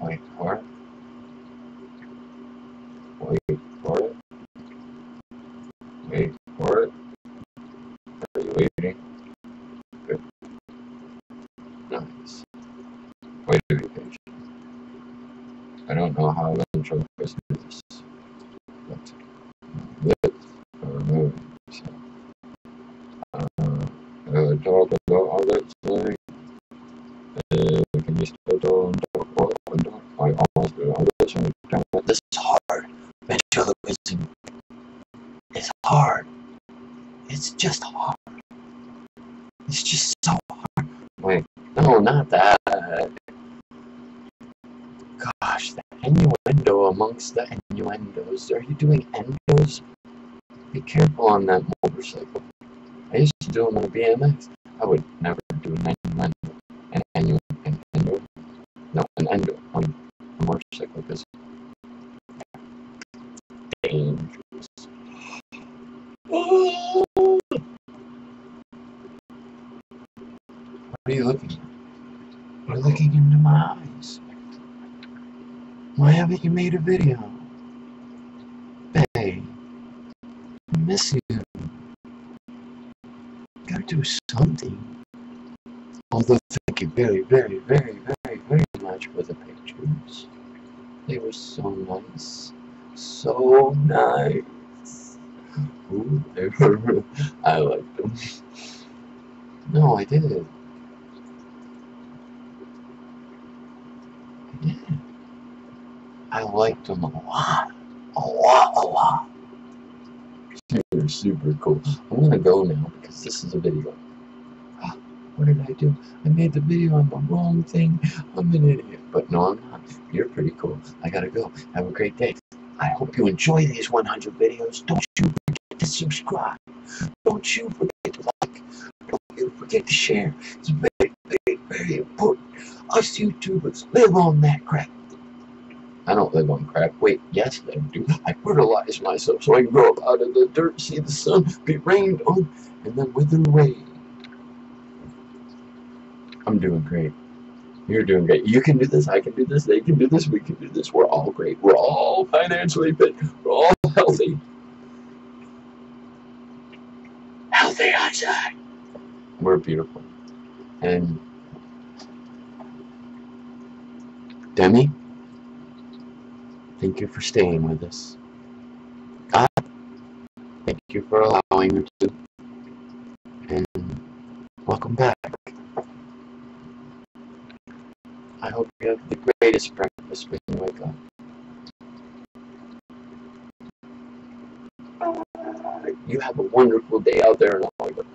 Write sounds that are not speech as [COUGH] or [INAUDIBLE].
Wait for it. Wait for it. Wait for it. Are you waiting? Good. Nice. Wait to be patient. I don't know how ventriloquists do this, but width or remove. So, uh, uh, talk about all that thing. Ventriloquism is hard. It's just hard. It's just so hard. Wait, no, not that. Gosh, the innuendo amongst the innuendos. Are you doing endos? Be careful on that motorcycle. I used to do them on a BMX. I would never do an innuendo. An innuendo. An endo. No, an endo on a motorcycle because dangerous. What are you looking at? You're looking into my eyes. Why haven't you made a video? Hey, I miss you. Gotta do something. Although, thank you very, very, very, very, very much for the pictures. They were so nice. So nice. Ooh, I liked them. No, I did. I did. I liked them a lot. A lot, a lot. Super, super cool. I'm gonna go now because this is a video. Ah, what did I do? I made the video on the wrong thing. I'm an idiot. But no, I'm not. You're pretty cool. I gotta go. Have a great day. I hope you enjoy these 100 videos. Don't you forget to subscribe. Don't you forget to like. Don't you forget to share. It's very, very, very important. Us YouTubers live on that crap. I don't live on crap. Wait, yes, I do. I fertilize myself so I can grow up out of the dirt, see the sun, be rained on, and then wither away. I'm doing great. You're doing great. You can do this, I can do this, they can do this, we can do this. We're all great. We're all financially fit. We're all [LAUGHS] healthy. Healthy, I say. We're beautiful. And Demi? Thank you for staying with us. God, thank you for allowing me to. And welcome back. I hope you have the greatest breakfast when you wake up. You have a wonderful day out there in Hollywood.